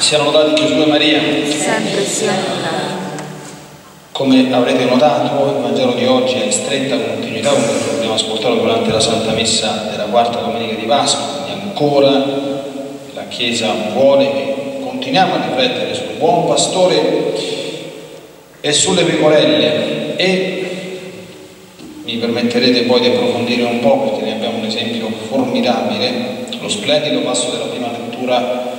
Siano lodati Gesù e Maria. sempre siano lodati. Come avrete notato, il Vangelo di oggi è in stretta continuità con quello che abbiamo ascoltato durante la Santa Messa della quarta domenica di Pasqua, quindi ancora la Chiesa vuole che continuiamo a riflettere sul buon pastore e sulle pecorelle e mi permetterete poi di approfondire un po' perché ne abbiamo un esempio formidabile, lo splendido passo della prima lettura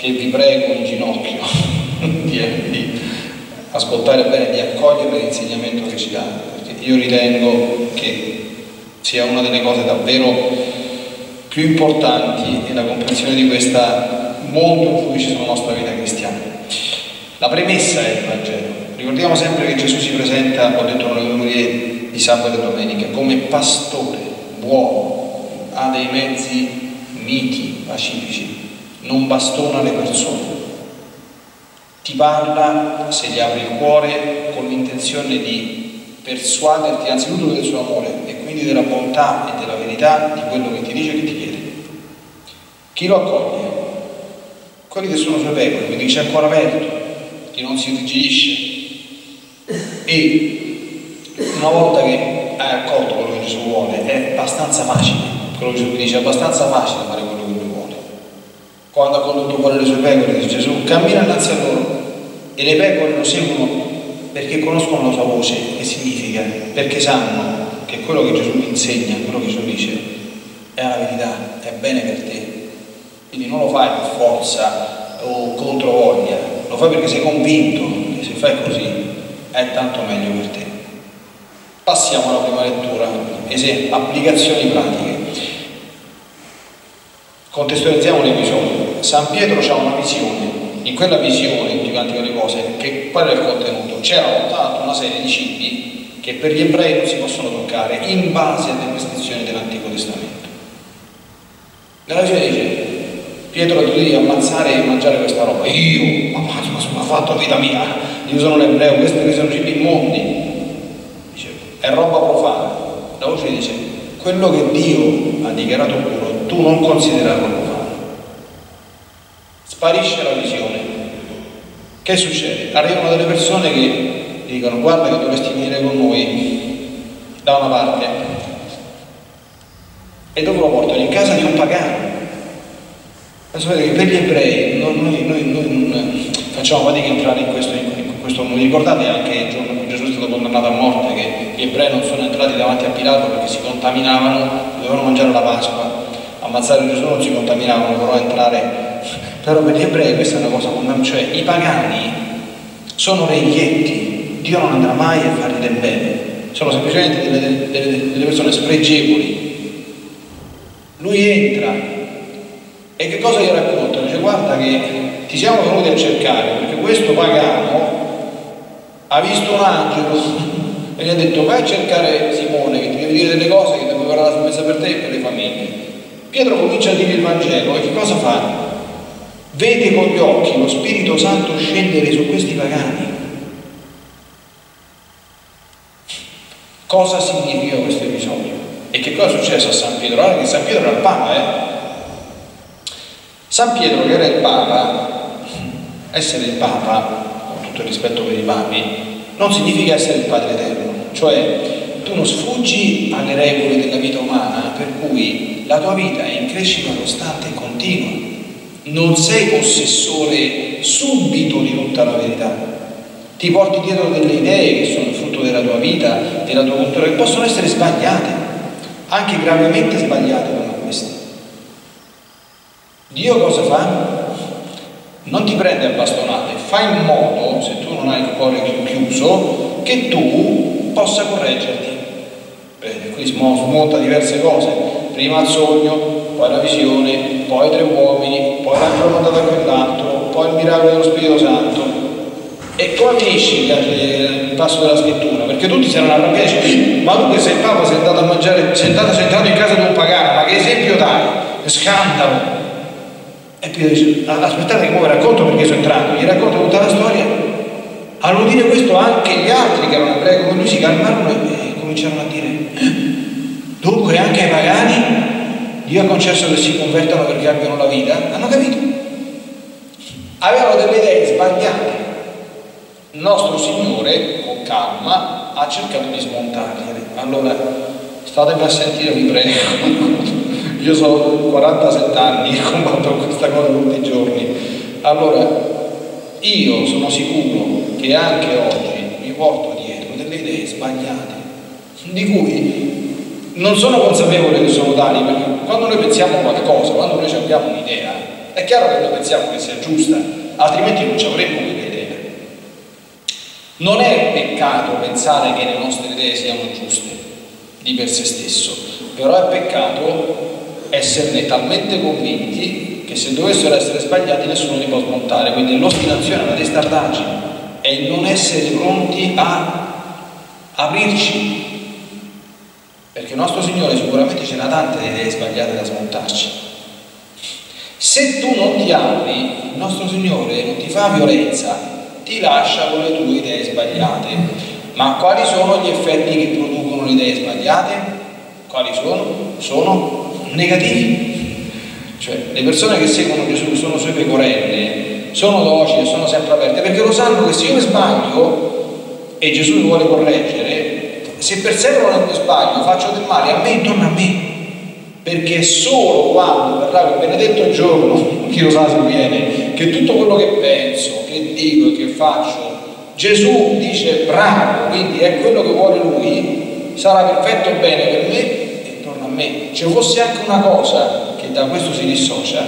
che vi prego in ginocchio di, di ascoltare bene, di accogliere l'insegnamento che ci dà, perché io ritengo che sia una delle cose davvero più importanti e la comprensione di questa mondo in cui ci sono la nostra vita cristiana. La premessa è il Vangelo. Ricordiamo sempre che Gesù si presenta, ho detto nelle memorie di sabato e domenica, come pastore buono, ha dei mezzi miti, pacifici, non bastona le persone. Ti parla, se gli apri il cuore, con l'intenzione di persuaderti anzitutto del suo amore e quindi della bontà e della verità di quello che ti dice e che ti chiede. Chi lo accoglie? Quelli che sono suoi pecore, quindi c'è ancora aperto, chi non si irrigidisce. E una volta che hai accolto quello che Gesù vuole, è abbastanza facile, quello che Gesù dice, è abbastanza facile fare quello che lui vuole. Quando ha condotto fuori le sue pecore, dice Gesù, cammina innanzi a loro e le pecore lo seguono perché conoscono la sua voce, che significa? Perché sanno che quello che Gesù insegna, quello che Gesù dice, è la verità, è bene per te. Quindi non lo fai per forza o contro voglia, lo fai perché sei convinto che se fai così è tanto meglio per te. Passiamo alla prima lettura, esempio, applicazioni pratiche. Contestualizziamo l'episodio. San Pietro ha una visione, in quella visione, tutti quanti quelle cose, che qual è il contenuto? C'era tanto una serie di cibi che per gli ebrei non si possono toccare in base alle prescrizioni dell'Antico Testamento. Nella visione dice, Pietro tu devi ammazzare e mangiare questa roba. Io, ma mi ha fatto vita mia, io sono l'ebreo, questi sono cibi immondi. Dice, è roba profana. La voce dice, quello che Dio ha dichiarato puro, tu non considerarlo. Sparisce la visione. Che succede? Arrivano delle persone che dicono, guarda che dovresti venire con noi da una parte. E dopo lo portano in casa di un pagano. Ma sapete che per gli ebrei noi, noi, noi, noi non facciamo fatica a entrare in questo, in questo mondo. Ricordate anche il giorno in cui Gesù è stato condannato a morte, che gli ebrei non sono entrati davanti a Pilato perché si contaminavano, dovevano mangiare la Pasqua. Ammazzare Gesù non si contaminavano, però entrare. Però per gli ebrei questa è una cosa fondamentale, cioè i pagani sono reietti, Dio non andrà mai a fargli del bene, sono semplicemente delle, delle, delle persone spregevoli. Lui entra e che cosa gli racconta? Dice guarda che ti siamo venuti a cercare perché questo pagano ha visto un angelo e gli ha detto vai a cercare Simone che ti deve dire delle cose che deve preparare la scommessa per te e per le famiglie. Pietro comincia a dire il Vangelo e che cosa fa? Vede con gli occhi lo Spirito Santo scendere su questi pagani. Cosa significa questo episodio? E che cosa è successo a San Pietro? Allora che San Pietro era il Papa, eh? San Pietro che era il Papa, essere il Papa, con tutto il rispetto per i papi, non significa essere il Padre Eterno, cioè tu non sfuggi alle regole della vita umana per cui la tua vita è in crescita costante e continua, non sei possessore subito di tutta la verità, ti porti dietro delle idee che sono frutto della tua vita, della tua cultura, che possono essere sbagliate, anche gravemente sbagliate come queste. Dio cosa fa? Non ti prende a bastonate, fa in modo, se tu non hai il cuore chiuso, che tu possa correggerti. Bene, qui smonta diverse cose, prima il sogno, poi la visione, poi tre uomini, poi l'angelo mandato a quell'altro, poi il miracolo dello Spirito Santo. E come finisce il passo della scrittura? Perché tutti saranno arrabbiati e dicono, ma che sei il Papa sei andato a mangiare, sei andato, sei in casa di un pagano, ma che esempio dai? Scandalo! E Pietro dice, aspettate che ora racconto perché sono entrato, gli racconta tutta la storia. All'udire questo anche gli altri che erano ebrei come lui si calmarono e cominciarono a dire, dunque anche ai pagani Dio ha concesso che si convertano perché abbiano la vita, hanno capito? avevano delle idee sbagliate. Il nostro Signore, con calma, ha cercato di smontarle. Allora, statemi a sentire, vi prego. Io ho 47 anni e combatto questa cosa tutti i giorni. Allora, io sono sicuro che anche oggi mi porto dietro delle idee sbagliate, di cui non sono consapevole che sono tali, perché quando noi pensiamo qualcosa, quando noi abbiamo un'idea, è chiaro che noi pensiamo che sia giusta, altrimenti non ci avremmo quell'idea. Non è peccato pensare che le nostre idee siano giuste di per sé stesso, però è peccato esserne talmente convinti che se dovessero essere sbagliati nessuno li può smontare. Quindi l'ostinazione, la testardaggine è non essere pronti a aprirci. Perché il nostro Signore sicuramente ce n'ha tante idee sbagliate da smontarci. Se tu non ti apri, il nostro Signore non ti fa violenza, ti lascia con le tue idee sbagliate. Ma quali sono gli effetti che producono le idee sbagliate? Quali sono? Sono negativi. Cioè, le persone che seguono Gesù sono sue pecorelle, sono docili, sono sempre aperte, perché lo sanno che se io mi sbaglio e Gesù mi vuole correggere, se nel mio sbaglio faccio del male a me intorno a me. Perché solo quando verrà quel benedetto giorno, chi lo sa se viene, che tutto quello che penso, che dico e che faccio, Gesù dice bravo, quindi è quello che vuole lui, sarà perfetto bene per me me ci fosse anche una cosa che da questo si dissocia,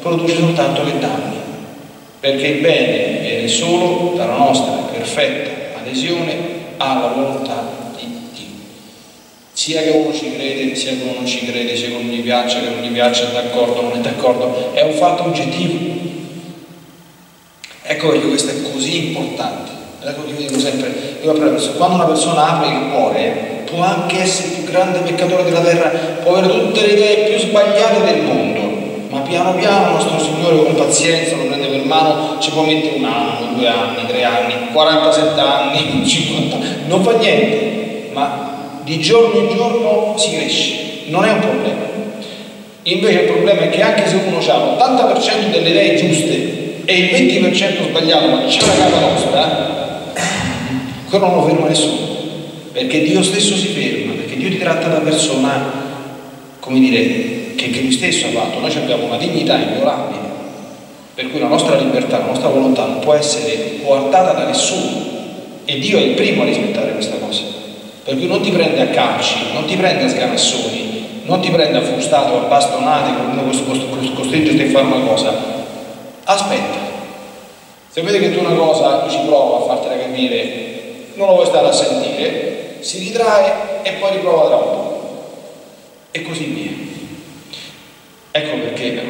produce soltanto che danni, perché il bene viene solo dalla nostra perfetta adesione alla volontà. Sia che uno ci crede, sia che uno non ci crede, sia che uno gli piaccia, che non gli piaccia, è d'accordo, non è d'accordo, è un fatto oggettivo. Ecco perché questo è così importante. Ecco io dico sempre, io quando una persona apre il cuore, può anche essere il più grande peccatore della terra, può avere tutte le idee più sbagliate del mondo, ma piano piano il nostro Signore con pazienza lo prende per mano, ci può mettere un anno, due anni, tre anni, 47 anni, 50, non fa niente, ma di giorno in giorno si cresce, non è un problema. Invece il problema è che anche se uno ha l'80% delle idee giuste e il 20% sbagliato, ma c'è la casa nostra, quello non lo ferma nessuno perché Dio stesso si ferma, perché Dio ti tratta da persona, come dire, che, che Lui stesso ha fatto. Noi abbiamo una dignità inviolabile, per cui la nostra libertà, la nostra volontà non può essere coartata da nessuno e Dio è il primo a rispettare questa cosa. Per cui non ti prende a calci, non ti prende a sganassoni, non ti prende a frustato, a bastonate, costringerti a fare una cosa. Aspetta. Se vede che tu una cosa ci prova a fartela capire, non lo vuoi stare a sentire, si ritrae e poi riprova tra un po'. E così via. Ecco perché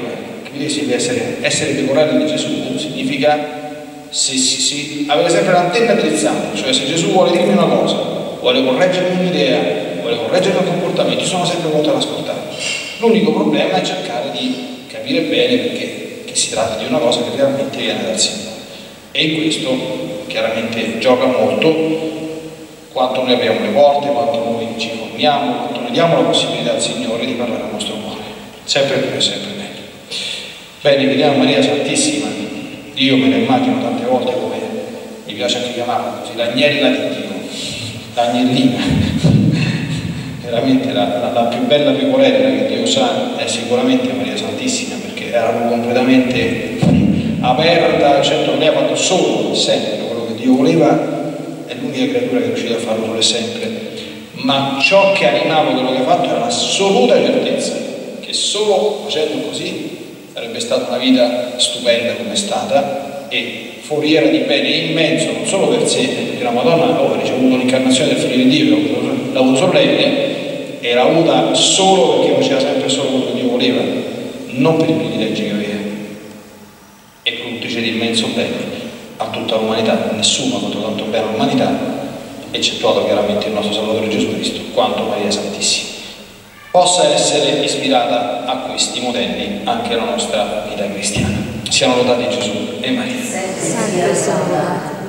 capite, essere, essere pecorari di Gesù significa se, se, se, avere sempre l'antenna drizzata, cioè se Gesù vuole dirmi una cosa, vuole correggermi un'idea, vuole correggermi un comportamento, sono sempre pronto ad ascoltare. L'unico problema è cercare di capire bene perché si tratta di una cosa che realmente viene dal Signore. E in questo chiaramente gioca molto quanto noi apriamo le porte, quanto noi ci formiamo, quanto noi diamo la possibilità al Signore di parlare al nostro cuore, sempre più e sempre meglio. Bene, vediamo Maria Santissima, io me la immagino tante volte come mi piace anche chiamarla così, l'agnella di Dio, l'agnellina, veramente la, la, la, più bella pecorella che Dio sa è sicuramente Maria Santissima perché era completamente aperta, certo lei ha fatto solo sempre quello che Dio voleva è l'unica creatura che è riuscita a farlo solo e sempre, ma ciò che animava quello che ha fatto era l'assoluta certezza che solo facendo così sarebbe stata una vita stupenda come è stata e foriera di bene immenso non solo per sé, perché la Madonna aveva ricevuto l'incarnazione del Figlio di Dio, l'ha avuto solenne, e l'ha avuta solo perché faceva sempre solo quello che Dio voleva, non per i privilegi che aveva. E produttrice di immenso bene a tutta l'umanità, nessuno ha fatto tanto bene all'umanità, eccettuato chiaramente il nostro Salvatore Gesù Cristo, quanto Maria Santissima. Possa essere ispirata a questi modelli anche la nostra vita cristiana. Siamo lodati Gesù e Maria. Salve,